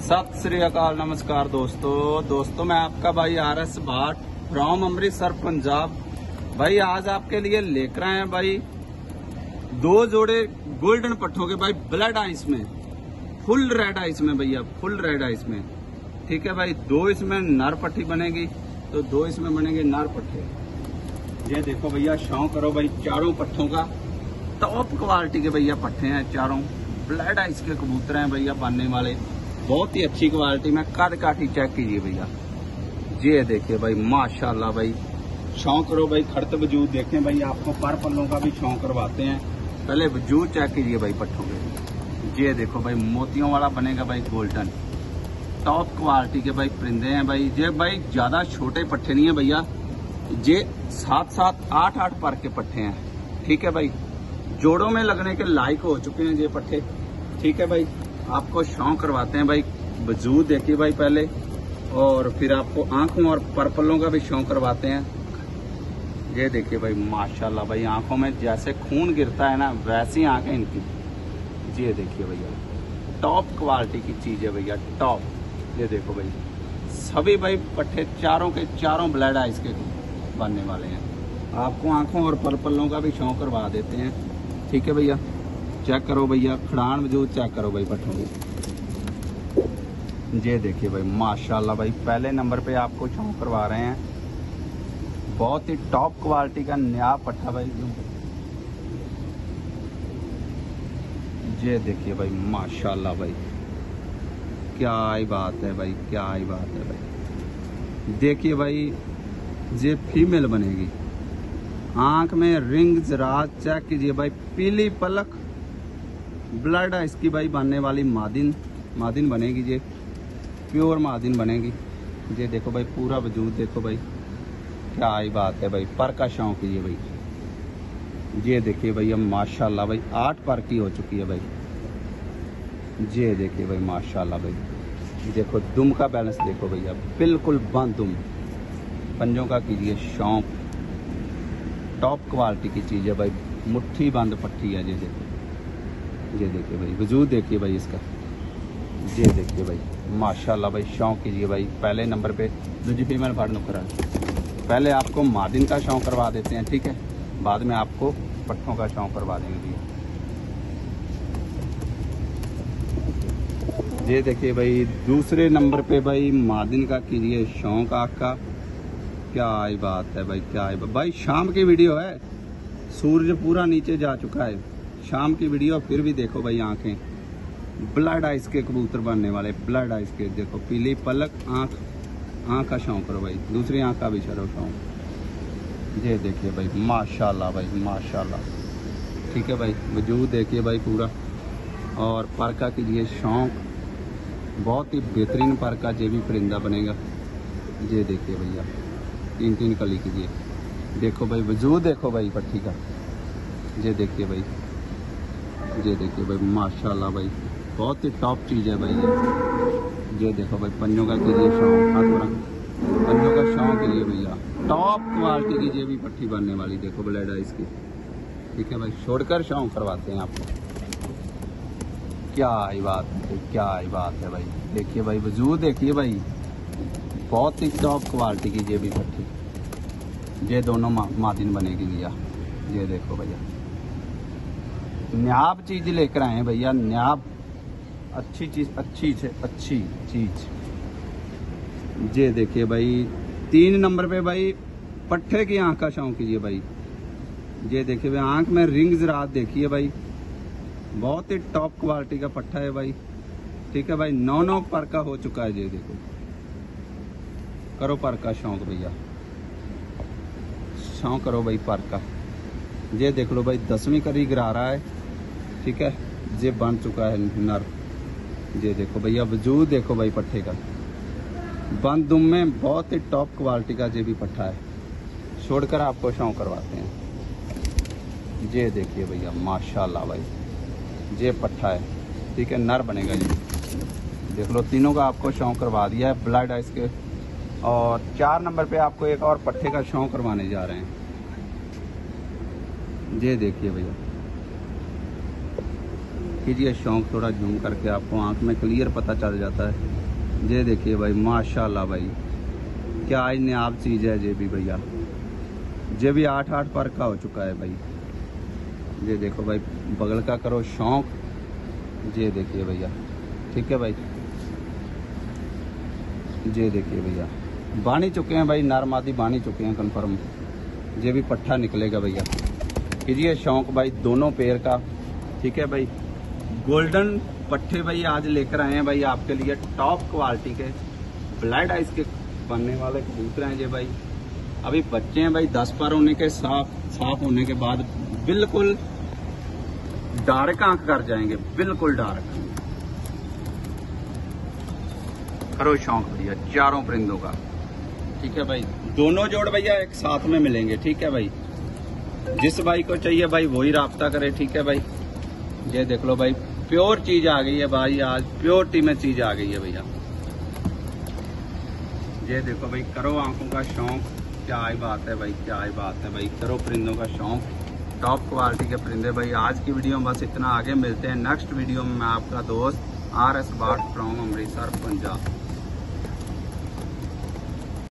सत श्री अकाल, नमस्कार दोस्तों। दोस्तों, मैं आपका भाई R S Bhat from Amritsar, Punjab. भाई, आज आपके लिए लेकर आए हैं भाई दो जोड़े गोल्डन पट्टों के, भाई ब्लड आइस में। फुल रेड आइस में भैया फुल रेड आइस में। ठीक है भाई, दो इसमें नर पट्टी बनेगी तो दो इसमें बनेंगे नर पट्टे। ये देखो भैया, शौक करो भाई, चारों पट्टों का। टॉप क्वालिटी के भैया पट्टे हैं चारों। ब्लड आइस के कबूतर हैं भैया पालने वाले। बहुत ही अच्छी क्वालिटी में कद काठी चेक कीजिए भैया। ये देखिए भाई, माशाल्लाह भाई। शौक करो भाई, खड़त वजूद देखें भाई, आपको पर पल्लों का भी शौक करवाते हैं। पहले वजूद चेक कीजिए भाई पट्टों के ये देखो भाई, मोतियों वाला बनेगा भाई गोल्डन टॉप क्वालिटी के भाई परिंदे हैं भाई। ये भाई ज़्यादा छोटे पट्टे नहीं है भैया। ये सात सात आठ आठ पर के पट्टे हैं। ठीक है भाई? जोड़ों में लगने के लायक हो चुके हैं ये पट्टे। ठीक है भाई? आपको शौक करवाते हैं भाई, वजूद देखिए भाई पहले, और फिर आपको आँखों और पर्पलों का भी शौक करवाते हैं। ये देखिए भाई, माशाल्लाह भाई, आँखों में जैसे खून गिरता है ना, वैसी आँखें इनकी। ये देखिए भैया टॉप क्वालिटी की चीज़ है भैया टॉप ये देखो भाई, सभी भाई पट्टे चारों के चारों ब्लड आइस के बनने वाले हैं। आपको आँखों और पर्पलों का भी शौक करवा देते हैं। ठीक है भैया? चेक करो भैया, खड़ान वजूद चेक करो भाई पट्टों की ये देखिए भाई, माशाल्लाह भाई, पहले नंबर पे आपको शौक करवा रहे हैं। बहुत ही टॉप क्वालिटी का नया पट्टा भाई। ये देखिए भाई, माशाल्लाह भाई, क्या ही बात है भाई, क्या ही बात है भाई। देखिए भाई, ये फीमेल बनेगी। आँख में रिंग रात चेक कीजिए भाई, पीली पलक। ब्लड है इसकी भाई बनने वाली मादिन मादिन बनेगी ये प्योर मादिन बनेगी। ये देखो भाई, पूरा वजूद देखो भाई। क्या ही बात है भाई पर का शौक ये भाई। ये देखिए भैया माशाल्लाह भाई, आठ पर की हो चुकी है भाई। ये देखिए भाई, माशाल्लाह भाई। देखो, दुम का बैलेंस देखो भैया बिल्कुल बंद दुम। पंजों का कीजिए शौक। टॉप क्वालिटी की चीज़ है भाई, मुट्ठी बंद पट्टी है ये देखो। ये देखिए भाई, वजूद देखिए भाई इसका। ये देखिए भाई, माशाल्लाह भाई, शौक कीजिए भाई। पहले नंबर पे दूजी फीमेल फाड़ नुकरा। पहले आपको मादिन का शौक करवा देते हैं, ठीक है? बाद में आपको पट्टों का शौक करवा देंगे। ये देखिए भाई, दूसरे नंबर पे भाई, मादिन का कीजिए शौक आपका। क्या आई बात है भाई, क्या आई बात। भाई, शाम की वीडियो है। सूरज पूरा नीचे जा चुका है। शाम की वीडियो फिर भी देखो भाई आँखें। ब्लड आइस के कबूतर बनने वाले ब्लड आइस के, देखो, पीली पलक, आँख आँख का शौक करो भाई, दूसरी आँख का भी चलो शौक। ये देखिए भाई, माशाल्लाह भाई, माशाल्लाह। ठीक है भाई, वजूद देखिए भाई पूरा। और परका कीजिए शौक, बहुत ही बेहतरीन परका जे भी परिंदा बनेगा। ये देखिए भैया तीन तीन कली कीजिए देखो भाई, वजूद देखो भाई, पट्टी का। ये देखिए भाई ये देखिए भाई, माशाल्लाह भाई। बहुत ही टॉप चीज़ है भाई ये। ये देखो भाई पंजों का कीजिए शौक हाथ पंजों का शौक कीजिए भैया। टॉप क्वालिटी की भी पट्टी बनने वाली, देखो ब्लेड आइस की। ठीक है भाई, छोड़कर शौक करवाते हैं आपको। क्या ही बात है, क्या ही बात है भाई। देखिए भाई, वजूद देखिए भाई। बहुत ही टॉप क्वालिटी की भी पट्टी। ये दोनों मादिन बनेगी भैया। ये देखो भैया। न्याब चीज़ लेकर आए भैया न्याब अच्छी चीज़, अच्छी अच्छी चीज़। ये देखिए भाई, तीन नंबर पे भाई पट्टे की आँख का शौक कीजिए भाई। ये देखिए भाई, आँख में रिंग्स रात देखिए भाई। बहुत ही टॉप क्वालिटी का पट्टा है भाई। ठीक है भाई, नौ नौ पर का हो चुका है ये देखो। करो पर का शौक भैया। शौक करो भाई पर का। ये देख लो भाई, दसवीं करी गिरा रहा है। ठीक है? ये बन चुका है नर। ये देखो भैया, वजूद देखो भाई पट्ठे का। बंद दुम में बहुत ही टॉप क्वालिटी का ये भी पट्ठा है। छोड़कर आपको शौक करवाते हैं। ये देखिए भैया, माशाल्लाह भाई। ये पट्ठा है। ठीक है, नर बनेगा ये। देख लो, तीनों का आपको शौक करवा दिया है ब्लड आइस के। और चार नंबर पे आपको एक और पट्टे का शौक करवाने जा रहे हैं। ये देखिए भैया। कीजिए शौक थोड़ा जूम करके आपको आँख में क्लियर पता चल जाता है। ये देखिए भाई, माशाल्लाह भाई, क्या आज नायाब चीज़ है ये भी भैया। ये भी आठ आठ पर का हो चुका है भाई। ये देखो भाई, बगल का करो शौक। ये देखिए भैया, ठीक है भाई? ये देखिए भैया, बानी चुके हैं भाई नरमादी बानी चुके हैं कंफर्म ये भी पट्ठा निकलेगा भैया। कीजिए शौक भाई, दोनों पेड़ का, ठीक है भाई? गोल्डन पट्टे भाई आज लेकर आए हैं भाई आपके लिए टॉप क्वालिटी के। ब्लैड आइस के बनने वाले कबूतर हैं ये भाई। अभी बच्चे हैं भाई, दस पर होने के साफ़ साफ़ होने के बाद बिल्कुल डार्क आँख कर जाएँगे, बिल्कुल डार्क करो शौक भैया, चारों परिंदों का। ठीक है भाई, दोनों जोड़ भैया एक साथ में मिलेंगे, ठीक है भाई। जिस भाई को चाहिए भाई, वही रास्ता करे, ठीक है भाई। ये देख लो भाई प्योर चीज़ आ गई है भाई आज। प्योरिटी में चीज़ आ गई है भैया। ये देखो भाई, करो आँखों का शौक। क्या ही बात है भाई, क्या ही बात है भाई। करो परिंदों का शौक। टॉप क्वालिटी के परिंदे भाई, आज की वीडियो में बस इतना आगे। मिलते हैं नेक्स्ट वीडियो में। मैं आपका दोस्त R S Bhat from Amritsar Punjab